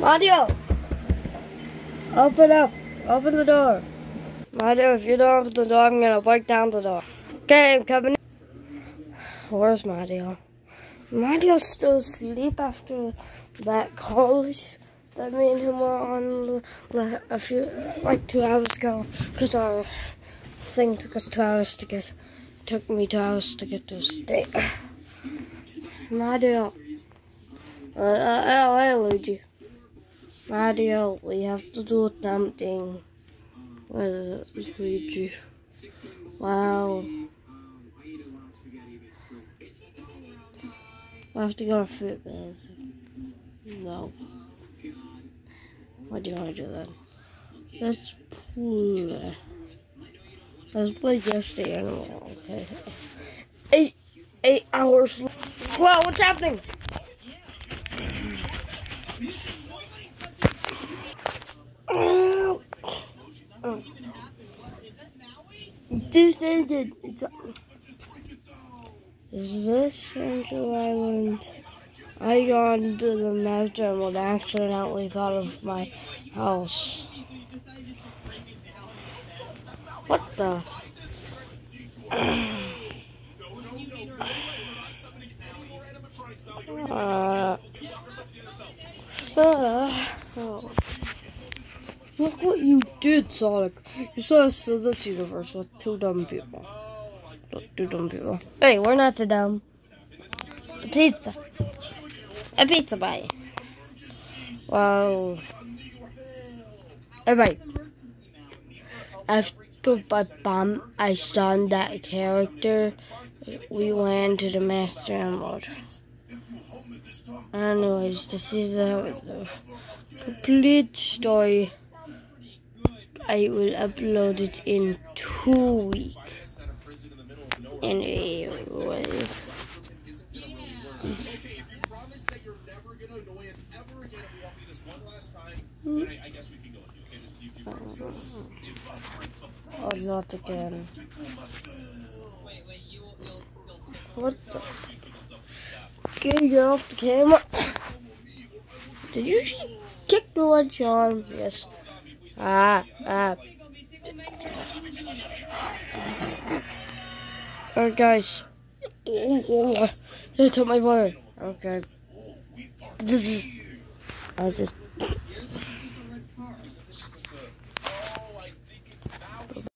Mario! Open up! Open the door! Mario, if you don't open the door, I'm gonna break down the door. Okay, I'm coming. Where's Mario? Mario's still asleep after that call that me and him were on a few, like two hours ago. Because our thing took us two hours to get, took me two hours to get to state. Mario. Uh, uh, oh, hey, Luigi. Mario, we have to do something. Where is Luigi? Wow. I have to go to Footbase. No. Why do you want to do that? Let's play. Let's play just the animal, okay? Eight, eight hours. Whoa, what's happening? Oh. Oh. This is it. Is this Central Island? I got into the master and accidentally thought of my house. What the? Uh, uh, oh. Look what you did, Sonic. You saw us this universe with two dumb people. Two dumb people. Hey, we're not so dumb. A pizza. A pizza bite. Wow. Everybody. After I bomb, I saw that character. We went to the Master Emerald. Anyways, this is the complete story. I will upload it in two weeks. Anyways. Oh, not again. What the? Get off the camera. Did you kick the one, Sean? Yes. Ah, ah. Alright, guys. They took my word. Okay. This is. I just